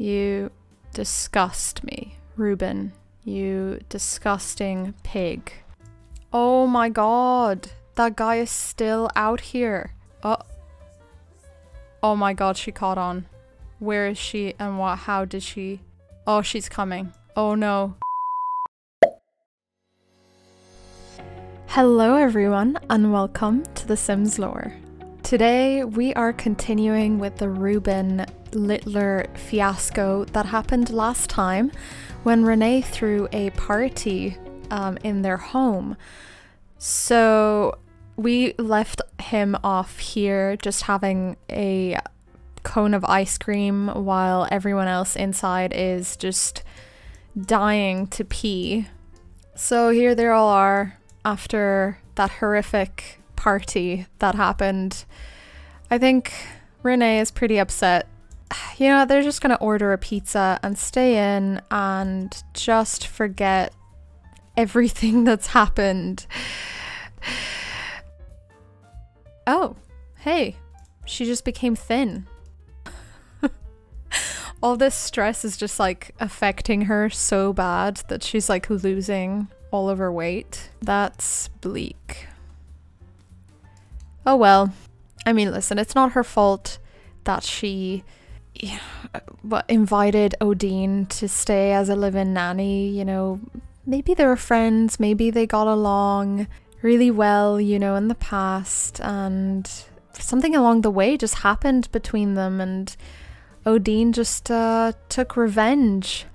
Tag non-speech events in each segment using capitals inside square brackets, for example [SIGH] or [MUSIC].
You disgust me, Reuben. You disgusting pig. Oh my god. That guy is still out here. Oh. Oh my god, she caught on. Where is she and what how did she Oh, she's coming. Oh no. Hello everyone and welcome to The Sims Lore. Today we are continuing with the Reuben Littler fiasco that happened last time when Renee threw a party um, in their home. So we left him off here just having a cone of ice cream while everyone else inside is just dying to pee. So here they all are after that horrific party that happened. I think Renee is pretty upset. You know, they're just gonna order a pizza and stay in and just forget everything [LAUGHS] that's happened. Oh, hey, she just became thin. [LAUGHS] All this stress is just like affecting her so bad that she's like losing all of her weight. That's bleak. Oh well. I mean, listen, it's not her fault that she yeah, what invited Odin to stay as a live-in nanny, you know, maybe they were friends, maybe they got along really well, you know, in the past and something along the way just happened between them and Odin just uh, took revenge.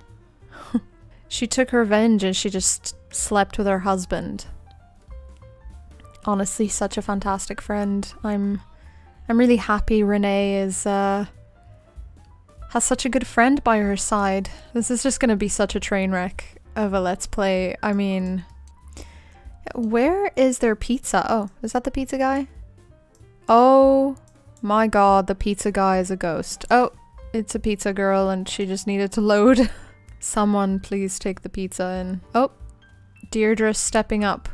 [LAUGHS] she took revenge and she just slept with her husband. Honestly, such a fantastic friend. I'm I'm really happy Renee is uh has such a good friend by her side. This is just gonna be such a train wreck of a let's play. I mean where is their pizza? Oh, is that the pizza guy? Oh my god, the pizza guy is a ghost. Oh, it's a pizza girl and she just needed to load. [LAUGHS] Someone please take the pizza in. Oh, Deirdre stepping up.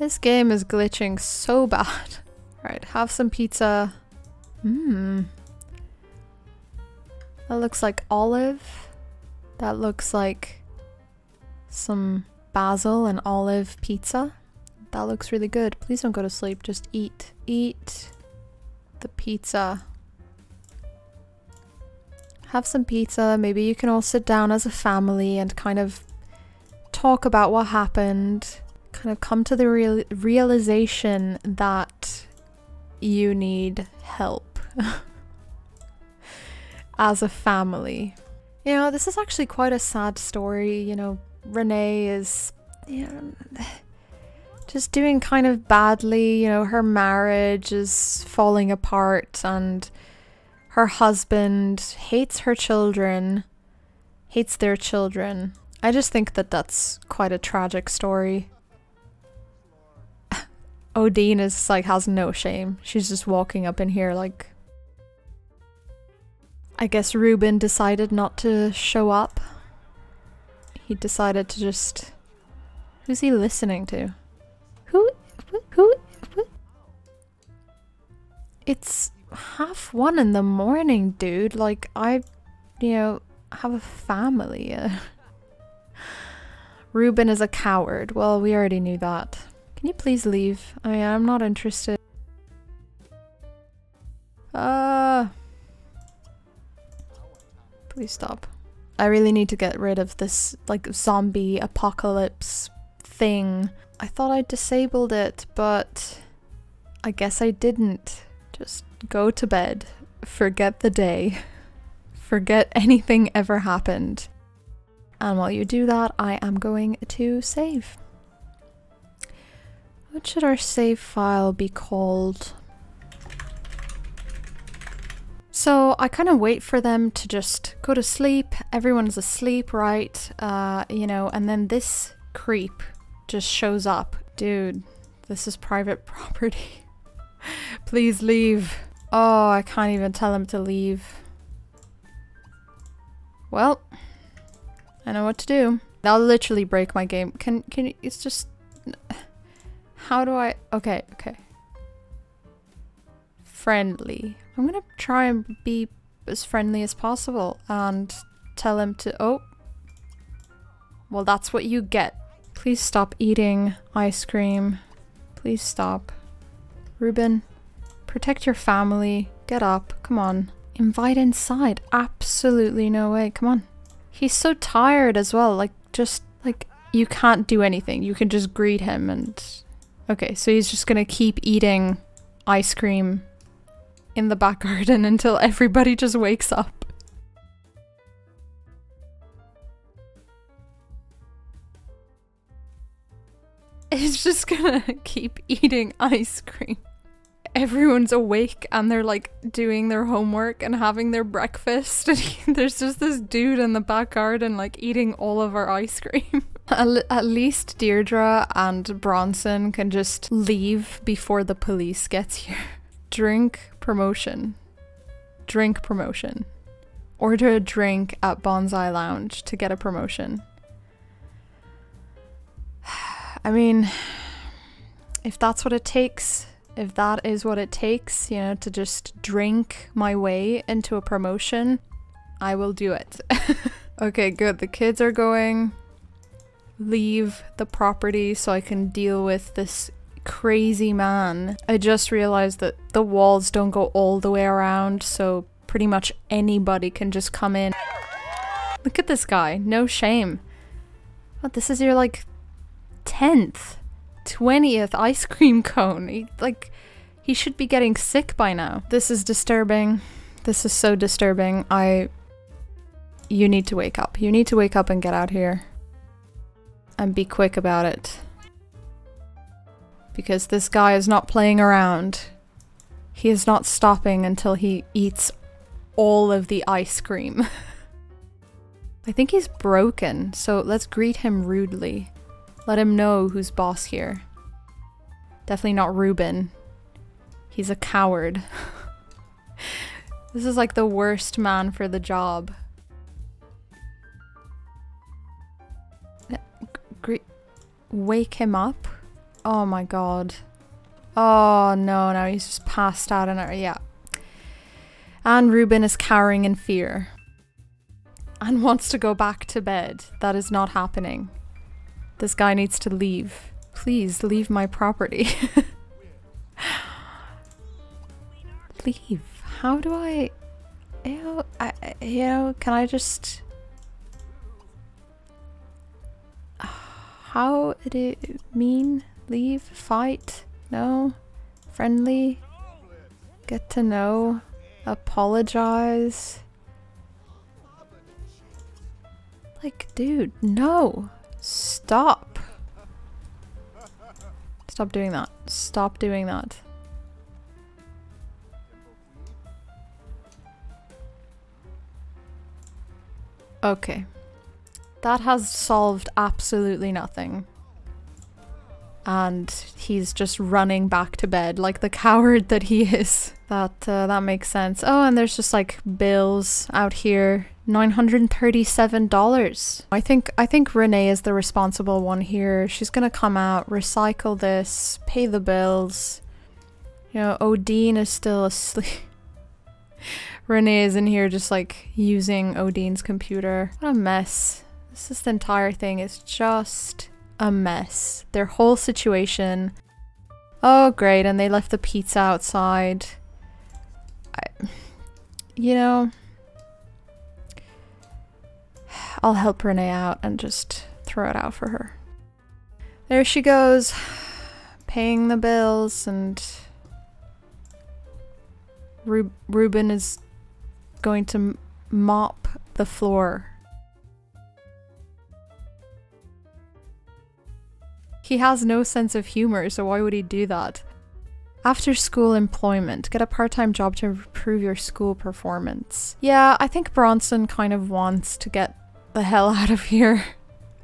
This game is glitching so [LAUGHS] bad. Alright, have some pizza. Mmm. That looks like olive. That looks like some basil and olive pizza. That looks really good. Please don't go to sleep. Just eat. Eat the pizza. Have some pizza. Maybe you can all sit down as a family and kind of talk about what happened. Kind of come to the real realization that you need help [LAUGHS] as a family. You know, this is actually quite a sad story. You know, Renee is, you know, [SIGHS] just doing kind of badly. You know, her marriage is falling apart and her husband hates her children, hates their children. I just think that that's quite a tragic story. [SIGHS] Odine is like has no shame. She's just walking up in here like I guess Reuben decided not to show up. He decided to just Who's he listening to? Who who, who? It's half one in the morning, dude. Like, I, you know, have a family. [LAUGHS] Reuben is a coward. Well, we already knew that. Can you please leave? I am not interested. Uh, please stop. I really need to get rid of this, like, zombie apocalypse thing. I thought I disabled it, but I guess I didn't. Just go to bed, forget the day, forget anything ever happened. And while you do that, I am going to save. What should our save file be called? So I kind of wait for them to just go to sleep. Everyone's asleep, right? Uh, you know, and then this creep just shows up. Dude, this is private [LAUGHS] property. Please leave. Oh, I can't even tell him to leave. Well, I know what to do. That'll literally break my game. Can, can it's just, [SIGHS] how do I, okay, okay. Friendly. I'm gonna try and be as friendly as possible and tell him to. Oh. Well, that's what you get. Please stop eating ice cream. Please stop. Reuben, protect your family. Get up. Come on. Invite inside. Absolutely no way. Come on. He's so tired as well. Like, just, like, you can't do anything. You can just greet him and... Okay, so he's just gonna keep eating ice cream in the back garden until everybody just wakes up. It's just gonna [LAUGHS] keep eating ice cream. Everyone's awake and they're like doing their homework and having their breakfast. [LAUGHS] And there's just this dude in the back garden like eating all of our ice cream. [LAUGHS] At least Deirdre and Bronson can just leave before the police gets here. Drink promotion. Drink promotion. Order a drink at Bonsai Lounge to get a promotion. [SIGHS] I mean, [SIGHS] if that's what it takes, if that is what it takes, you know, to just drink my way into a promotion, I will do it. [LAUGHS] okay, good. The kids are going. Leave the property so I can deal with this crazy man. I just realized that the walls don't go all the way around, so pretty much anybody can just come in. Look at this guy. No shame. What, this is your, like, 10th, 20th ice cream cone. He, like, he should be getting sick by now. This is disturbing. This is so disturbing. I... You need to wake up. You need to wake up and get out here. And be quick about it. Because this guy is not playing around. He is not stopping until he eats all of the ice cream. [LAUGHS] I think he's broken, so let's greet him rudely. Let him know who's boss here. Definitely not Reuben. He's a coward. [LAUGHS] this is like the worst man for the job. Gre wake him up? Oh my god. Oh no, now he's just passed out and yeah. And Reuben is cowering in fear. And wants to go back to bed. That is not happening. This guy needs to leave. Please leave my property. [LAUGHS] leave. How do I... You know, I, you know, can I just... [SIGHS] How do it mean? Leave? Fight? No? Friendly? Get to know? Apologize? Like, dude, no! Stop. Stop doing that. Stop doing that. Okay. That has solved absolutely nothing. And he's just running back to bed like the coward that he is. That uh, that makes sense. Oh, and there's just like bills out here $937. I think I think Renee is the responsible one here. She's gonna come out, recycle this, pay the bills. You know, Odin is still asleep. [LAUGHS] Renee is in here just like using Odin's computer. What a mess. This, this entire thing is just a mess. Their whole situation. Oh great, and they left the pizza outside. I, you know, I'll help Renee out and just throw it out for her. There she goes, paying the bills, and Ru Reuben is going to mop the floor. He has no sense of humor, so why would he do that? After school employment, get a part time job to improve your school performance. Yeah, I think Bronson kind of wants to get the hell out of here.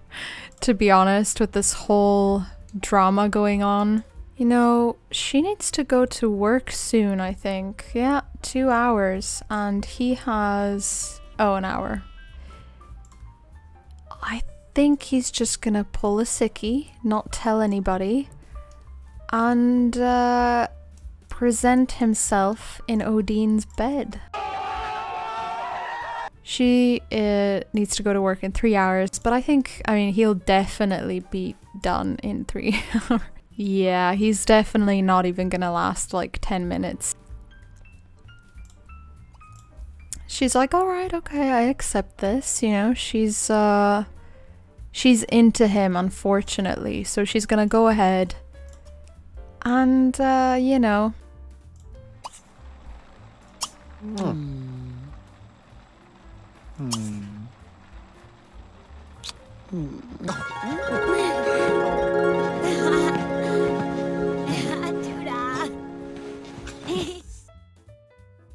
[LAUGHS] to be honest, with this whole drama going on. You know, she needs to go to work soon, I think. Yeah, two hours. And he has. Oh, an hour. I think he's just gonna pull a sickie, not tell anybody, and uh, present himself in Odin's bed. She uh, needs to go to work in three hours, but I think, I mean, he'll definitely be done in three [LAUGHS] hours. yeah, he's definitely not even gonna last like 10 minutes. She's like, alright, okay, I accept this, you know, she's, uh, she's into him, unfortunately, so she's gonna go ahead and, uh, you know. Hmm. [LAUGHS]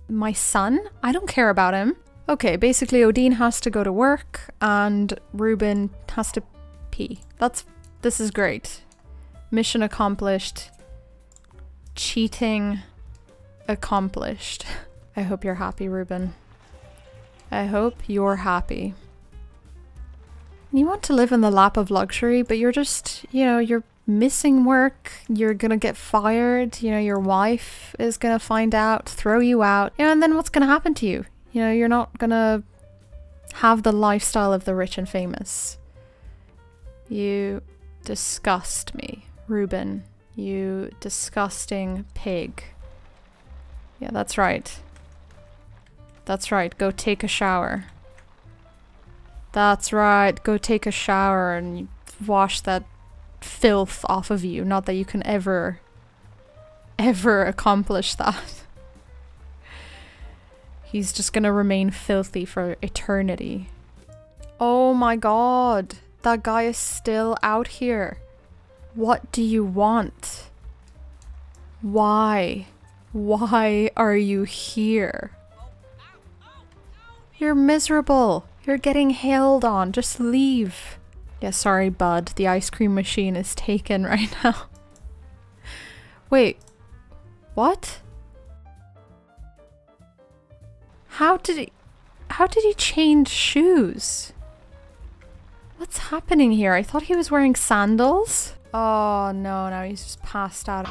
My son? I don't care about him. Okay, basically Odin has to go to work and Reuben has to pee. That's this is great. Mission accomplished. Cheating accomplished. [LAUGHS] I hope you're happy, Reuben. I hope you're happy. You want to live in the lap of luxury, but you're just, you know, you're missing work, you're gonna get fired, you know, your wife is gonna find out, throw you out, you know, and then what's gonna happen to you? You know, you're not gonna have the lifestyle of the rich and famous. You disgust me, Reuben. You disgusting pig. Yeah, that's right. That's right, go take a shower. That's right, go take a shower and wash that filth off of you. Not that you can ever, ever accomplish that. He's just gonna remain filthy for eternity. Oh my god, that guy is still out here. What do you want? Why? Why are you here? You're miserable. You're getting hailed on. Just leave. Yeah, sorry, bud. The ice cream machine is taken [LAUGHS] right now. Wait. What? How did he... How did he change shoes? What's happening here? I thought he was wearing sandals. Oh, no, now he's just passed out.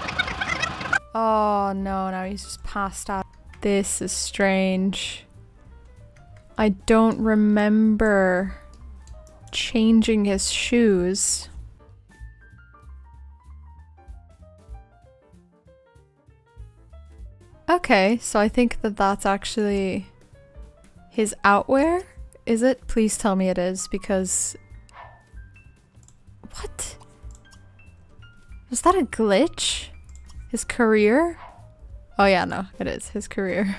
Oh, no, now he's just passed out. This is strange. I don't remember changing his shoes. Okay, so I think that that's actually his outwear? Is it? Please tell me it is, because... What? Was that a glitch? His career? Oh yeah, no, it is his career.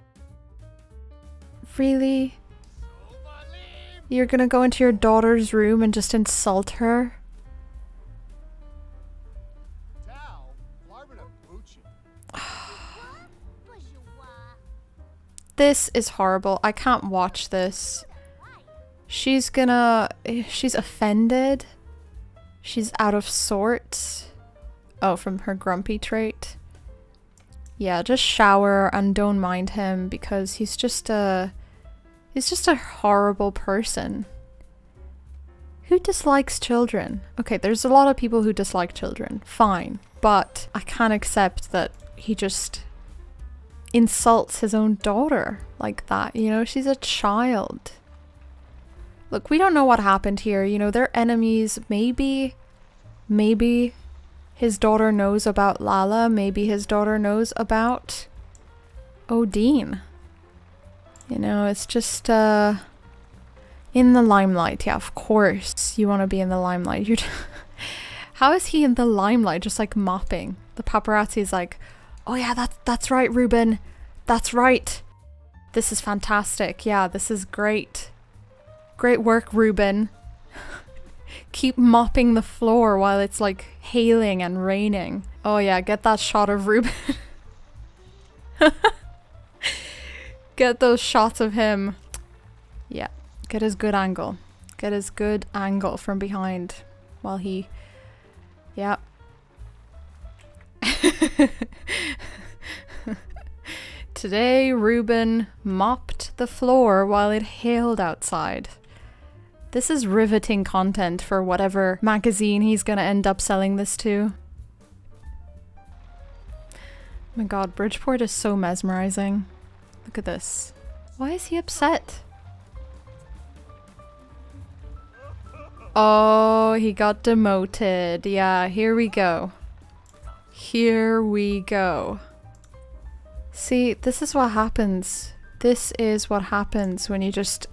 [LAUGHS] really? You're gonna go into your daughter's room and just insult her? [SIGHS] this is horrible. I can't watch this. She's gonna... She's offended. She's out of sorts. Oh, from her grumpy trait. Yeah, just shower and don't mind him because he's just a... He's just a horrible person. Who dislikes children? Okay, there's a lot of people who dislike children. Fine. But I can't accept that he just insults his own daughter like that. You know, she's a child. Look, we don't know what happened here. You know, they're enemies. Maybe, maybe his daughter knows about Lala. Maybe his daughter knows about Odin. You know, it's just, uh, in the limelight. Yeah, of course you want to be in the limelight. [LAUGHS] You're How is he in the limelight just like mopping? The paparazzi is like, oh yeah, that's, that's right, Reuben. That's right. This is fantastic. Yeah, this is great. Great work, Reuben. [LAUGHS] Keep mopping the floor while it's like hailing and raining. Oh yeah, get that shot of Reuben. [LAUGHS] get those shots of him. Yeah, get his good angle. Get his good angle from behind while he... Yeah. [LAUGHS] Today, Reuben mopped the floor while it hailed outside. This is riveting content for whatever magazine he's gonna end up selling this to. My god, Bridgeport is so mesmerizing. Look at this. Why is he upset? Oh, he got demoted. Yeah, here we go. Here we go. See, this is what happens. This is what happens when you just...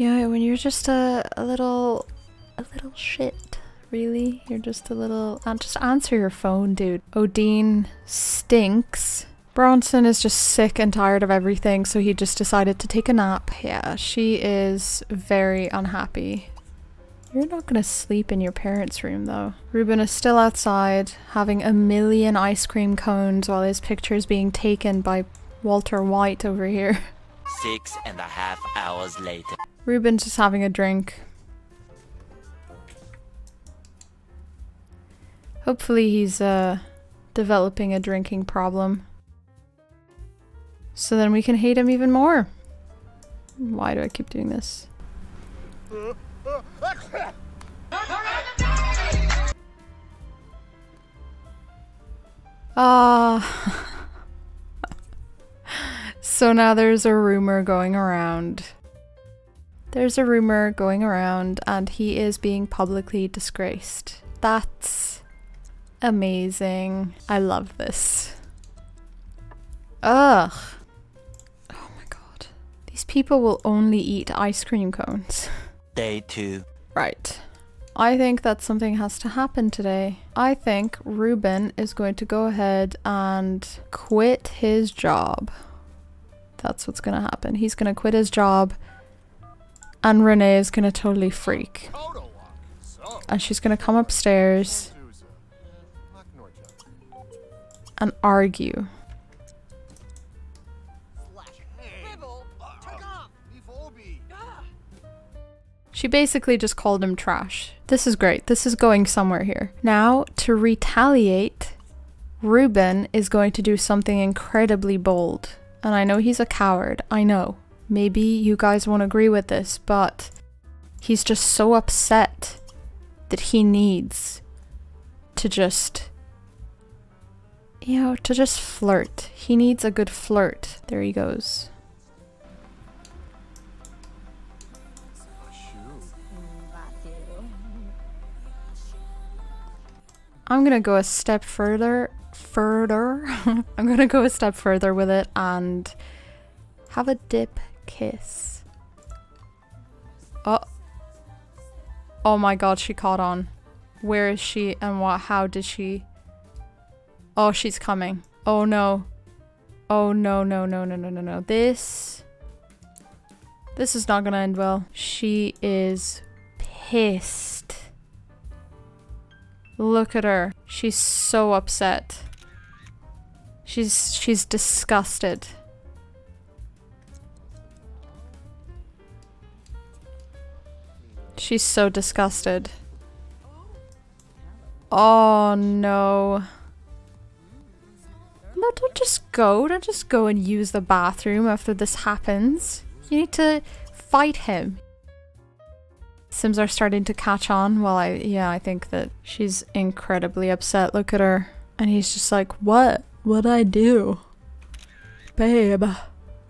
Yeah, when you're just a, a little... A little shit. Really? You're just a little... Uh, just answer your phone, dude. Odin stinks. Bronson is just sick and tired of everything, so he just decided to take a nap. Yeah, she is very unhappy. You're not gonna sleep in your parents' room though. Reuben is still outside, having a million ice cream cones while his picture is being taken by Walter White over here. Six and a half hours later. Reuben's just having a drink. Hopefully he's uh, developing a drinking problem. So then we can hate him even more. Why do I keep doing this? Ah. [LAUGHS] so now there's a rumor going around. There's a rumor going around and he is being publicly disgraced. That's amazing. I love this. Ugh. Oh my god. These people will only eat ice cream cones. Day two. Right. I think that something has to happen today. I think Reuben is going to go ahead and quit his job. That's what's going to happen. He's going to quit his job and Renee is going to totally freak. And she's going to come upstairs and argue. She basically just called him trash. This is great. This is going somewhere here. Now, to retaliate, Reuben is going to do something incredibly bold. And I know he's a coward. I know. Maybe you guys won't agree with this, but he's just so upset that he needs to just you know, to just flirt. He needs a good flirt. There he goes. I'm gonna go a step further. Further. [LAUGHS] I'm gonna go a step further with it and have a dip kiss. Oh. Oh my god, she caught on. Where is she and what? How did she? Oh, she's coming. Oh no. Oh no, no, no, no, no, no, no. This. This is not gonna end well. She is pissed. Look at her. She's so upset. She's she's disgusted. She's so disgusted. Oh no. No, don't just go. Don't just go and use the bathroom after this happens. You need to fight him. Sims are starting to catch on. Well, I, yeah, I think that she's incredibly upset. Look at her. And he's just like, what? What'd I do? Babe,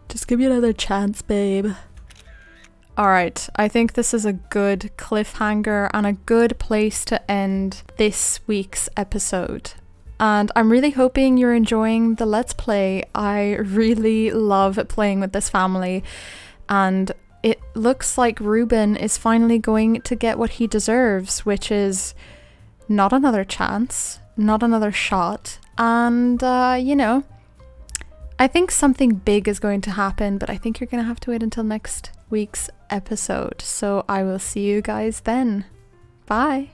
just give me another chance, babe. Alright, I think this is a good cliffhanger and a good place to end this week's episode. And I'm really hoping you're enjoying the Let's Play. I really love playing with this family and it looks like Reuben is finally going to get what he deserves, which is not another chance, not another shot, and, uh, you know, I think something big is going to happen, but I think you're going to have to wait until next week's episode. So I will see you guys then. Bye.